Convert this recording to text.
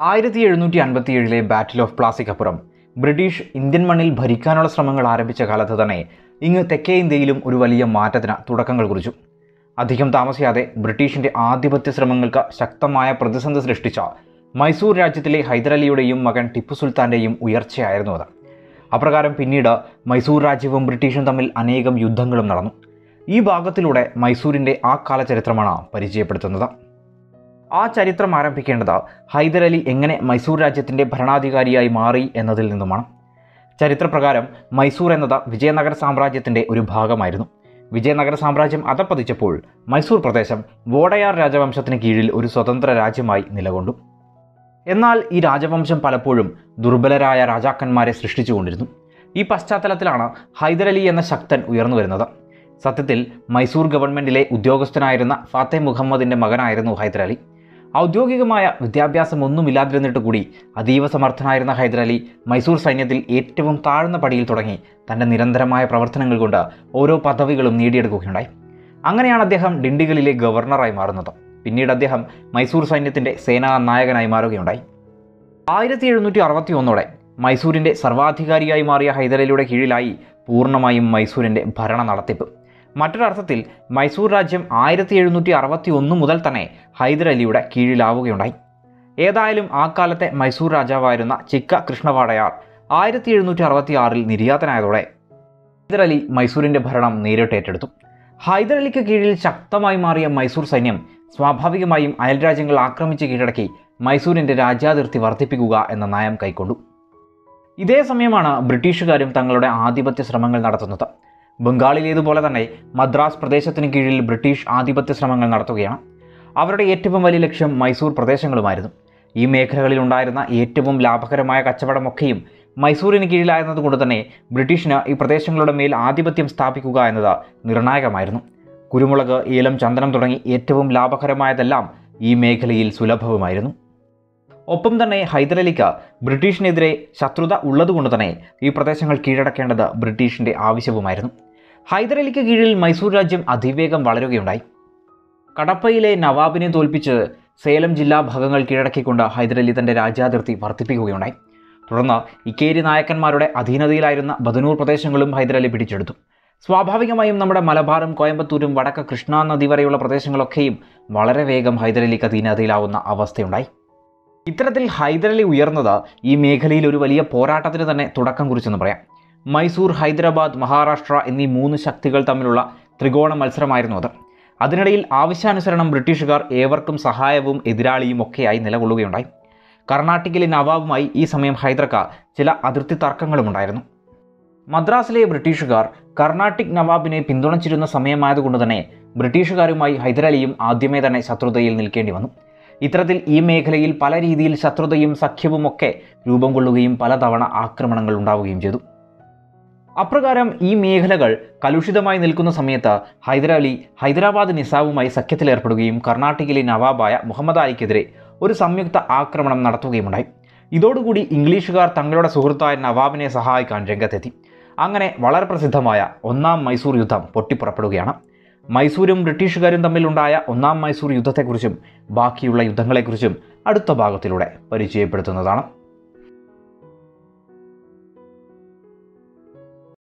ആയിരത്തി എഴുന്നൂറ്റി അൻപത്തി ഏഴിലെ ബാറ്റിൽ ഓഫ് പ്ലാസിക്കപ്പുറം ബ്രിട്ടീഷ് ഇന്ത്യൻ മണ്ണിൽ ഭരിക്കാനുള്ള ശ്രമങ്ങൾ ആരംഭിച്ച കാലത്ത് തന്നെ ഇങ്ങ് തെക്കേ ഇന്ത്യയിലും ഒരു വലിയ മാറ്റത്തിന് തുടക്കങ്ങൾ കുറിച്ചു. അധികം താമസിയാതെ ബ്രിട്ടീഷിന്റെ ആധിപത്യ ശ്രമങ്ങൾക്ക് ശക്തമായ പ്രതിസന്ധി സൃഷ്ടിച്ച മൈസൂർ രാജ്യത്തിലെ ഹൈദരലിയുടെയും മകൻ ടിപ്പു സുൽത്താന്റെയും ഉയർച്ചയായിരുന്നു അത്. അപ്രകാരം പിന്നീട് മൈസൂർ രാജ്യവും ബ്രിട്ടീഷും തമ്മിൽ അനേകം യുദ്ധങ്ങളും നടന്നു. ഈ ഭാഗത്തിലൂടെ മൈസൂരിന്റെ ആ കാല ചരിത്രമാണ് പരിചയപ്പെടുത്തുന്നത്. ആ ചരിത്രം ആരംഭിക്കേണ്ടത് ഹൈദരലി എങ്ങനെ മൈസൂർ രാജ്യത്തിന്റെ ഭരണാധികാരിയായി മാറി എന്നതിൽ നിന്നുമാണ്. ചരിത്രപ്രകാരം മൈസൂർ എന്നത് വിജയനഗര സാമ്രാജ്യത്തിന്റെ ഒരു ഭാഗമായിരുന്നു. വിജയനഗര സാമ്രാജ്യം അതപ്പതിച്ചപ്പോൾ മൈസൂർ പ്രദേശം വോഡയാർ രാജവംശത്തിന് കീഴിൽ ഒരു സ്വതന്ത്ര രാജ്യമായി നിലകൊണ്ടു. എന്നാൽ ഈ രാജവംശം പലപ്പോഴും ദുർബലരായ രാജാക്കന്മാരെ സൃഷ്ടിച്ചുകൊണ്ടിരുന്നു ഈ പശ്ചാത്തലത്തിലാണ് ഹൈദരലി എന്ന ശക്തൻ ഉയർന്നു വരുന്നത്. സത്യത്തിൽ മൈസൂർ ഗവൺമെന്റിലെ ഉദ്യോഗസ്ഥനായിരുന്ന ഫാത്തെ മുഹമ്മദിന്റെ മകനായിരുന്നു ഹൈദരലി ഔദ്യോഗികമായ വിദ്യാഭ്യാസമൊന്നുമില്ലാതിരുന്നിട്ട് കൂടി അതീവ സമർത്ഥനായിരുന്ന ഹൈദരലി മൈസൂർ സൈന്യത്തിൽ ഏറ്റവും താഴ്ന്ന പടിയിൽ തുടങ്ങി തന്റെ നിരന്തരമായ പ്രവർത്തനങ്ങൾ കൊണ്ട് ഓരോ പദവികളും നേടിയെടുക്കുകയുണ്ടായി. അങ്ങനെയാണ് അദ്ദേഹം ഡിണ്ടിഗലിലെ ഗവർണറായി മാറുന്നത്. പിന്നീട് അദ്ദേഹം മൈസൂർ സൈന്യത്തിന്റെ സേനാ നായകനായി മാറുകയുണ്ടായി. ആയിരത്തി എഴുന്നൂറ്റി അറുപത്തി ഒന്നോടെ മൈസൂരിന്റെ സർവാധികാരിയായി മാറിയ ഹൈദരലിയുടെ കീഴിലായി പൂർണമായും മൈസൂരിന്റെ ഭരണ നടത്തിപ്പ്. മറ്റൊരർത്ഥത്തിൽ മൈസൂർ രാജ്യം ആയിരത്തി എഴുന്നൂറ്റി അറുപത്തി ഒന്ന് മുതൽ തന്നെ ഹൈദരലിയുടെ കീഴിലാവുകയുണ്ടായി. ഏതായാലും ആ കാലത്തെ മൈസൂർ രാജാവായിരുന്ന ചിക്ക കൃഷ്ണവാടയാർ ആയിരത്തി എഴുന്നൂറ്റി അറുപത്തി ആറിൽ നിര്യാതനായതോടെ ഹൈദരലി മൈസൂരിന്റെ ഭരണം നേരിട്ടേറ്റെടുത്തു. ഹൈദരലിക്ക് കീഴിൽ ശക്തമായി മാറിയ മൈസൂർ സൈന്യം സ്വാഭാവികമായും അയൽരാജ്യങ്ങൾ ആക്രമിച്ച് കീഴടക്കി മൈസൂരിന്റെ രാജ്യാതിർത്തി വർദ്ധിപ്പിക്കുക എന്ന നയം കൈക്കൊണ്ടു. ഇതേ സമയമാണ് ബ്രിട്ടീഷുകാരും തങ്ങളുടെ ആധിപത്യ ശ്രമങ്ങൾ നടത്തുന്നത്. ബംഗാളിലേതുപോലെ തന്നെ മദ്രാസ് പ്രദേശത്തിന് കീഴിൽ ബ്രിട്ടീഷ് ആധിപത്യ ശ്രമങ്ങൾ നടത്തുകയാണ്. അവരുടെ ഏറ്റവും വലിയ ലക്ഷ്യം മൈസൂർ പ്രദേശങ്ങളുമായിരുന്നു. ഈ മേഖലകളിൽ ഉണ്ടായിരുന്ന ഏറ്റവും ലാഭകരമായ കച്ചവടമൊക്കെയും മൈസൂരിന് കീഴിലായിരുന്നതുകൊണ്ട് തന്നെ ബ്രിട്ടീഷിന് ഈ പ്രദേശങ്ങളുടെ മേൽ ആധിപത്യം സ്ഥാപിക്കുക എന്നത് നിർണായകമായിരുന്നു. കുരുമുളക് ഏലം ചന്ദനം തുടങ്ങി ഏറ്റവും ലാഭകരമായതെല്ലാം ഈ മേഖലയിൽ സുലഭവുമായിരുന്നു. ഒപ്പം തന്നെ ഹൈദരലിക്ക് ബ്രിട്ടീഷിനെതിരെ ശത്രുത ഉള്ളതുകൊണ്ട് തന്നെ ഈ പ്രദേശങ്ങൾ കീഴടക്കേണ്ടത് ബ്രിട്ടീഷിന്റെ ആവശ്യവുമായിരുന്നു. ഹൈദരലിക്ക് കീഴിൽ മൈസൂർ രാജ്യം അതിവേഗം വളരുകയുണ്ടായി. കടപ്പയിലെ നവാബിനെ തോൽപ്പിച്ച് സേലം ജില്ലാ ഭാഗങ്ങൾ കീഴടക്കിക്കൊണ്ട് ഹൈദരലി തന്റെ രാജ്യാതിർത്തി വർദ്ധിപ്പിക്കുകയുണ്ടായി. തുടർന്ന് ഇക്കേരി നായക്കന്മാരുടെ അധീനതയിലായിരുന്ന ബദനൂർ പ്രദേശങ്ങളും ഹൈദരലി പിടിച്ചെടുത്തു. സ്വാഭാവികമായും നമ്മുടെ മലബാറും കോയമ്പത്തൂരും വടക്ക കൃഷ്ണ നദി വരെയുള്ള പ്രദേശങ്ങളൊക്കെയും വളരെ വേഗം ഹൈദരലിക്ക് അധീനതയിലാവുന്ന അവസ്ഥയുണ്ടായി. ഇത്തരത്തിൽ ഹൈദരലി ഉയർന്നത് ഈ മേഖലയിൽ ഒരു വലിയ പോരാട്ടത്തിന് തന്നെ തുടക്കം കുറിച്ചെന്ന് പറയാം. മൈസൂർ ഹൈദരാബാദ് മഹാരാഷ്ട്ര എന്നീ മൂന്ന് ശക്തികൾ തമ്മിലുള്ള ത്രികോണ മത്സരമായിരുന്നു അത്. അതിനിടയിൽ ആവശ്യാനുസരണം ബ്രിട്ടീഷുകാർ ഏവർക്കും സഹായവും എതിരാളിയും ഒക്കെയായി നിലകൊള്ളുകയുണ്ടായി. കർണാട്ടിക്കിലെ നവാബുമായി ഈ സമയം ഹൈദർക്ക് ചില അതിർത്തി തർക്കങ്ങളുമുണ്ടായിരുന്നു. മദ്രാസിലെ ബ്രിട്ടീഷുകാർ കർണാട്ടിക് നവാബിനെ പിന്തുണച്ചിരുന്ന സമയമായതുകൊണ്ട് തന്നെ ബ്രിട്ടീഷുകാരുമായി ഹൈദരലിയും ആദ്യമേ തന്നെ ശത്രുതയിൽ നിൽക്കേണ്ടി വന്നു. ഇത്തരത്തിൽ ഈ മേഖലയിൽ പല രീതിയിൽ ശത്രുതയും സഖ്യവുമൊക്കെ രൂപം കൊള്ളുകയും പലതവണ ആക്രമണങ്ങൾ ഉണ്ടാവുകയും ചെയ്തു. അപ്രകാരം ഈ മേഖലകൾ കലുഷിതമായി നിൽക്കുന്ന സമയത്ത് ഹൈദരാലി ഹൈദരാബാദ് നിസാവുമായി സഖ്യത്തിലേർപ്പെടുകയും കർണാടകയിലെ നവാബായ മുഹമ്മദ് അലിക്കെതിരെ ഒരു സംയുക്ത ആക്രമണം നടത്തുകയുമുണ്ടായി. ഇതോടുകൂടി ഇംഗ്ലീഷുകാർ തങ്ങളുടെ സുഹൃത്തായ നവാബിനെ സഹായിക്കാൻ രംഗത്തെത്തി. അങ്ങനെ വളരെ പ്രസിദ്ധമായ ഒന്നാം മൈസൂർ യുദ്ധം പൊട്ടിപ്പുറപ്പെടുകയാണ്. മൈസൂരും ബ്രിട്ടീഷുകാരും തമ്മിലുണ്ടായ ഒന്നാം മൈസൂർ യുദ്ധത്തെക്കുറിച്ചും ബാക്കിയുള്ള യുദ്ധങ്ങളെക്കുറിച്ചും അടുത്ത ഭാഗത്തിലൂടെ പരിചയപ്പെടുത്തുന്നതാണ്.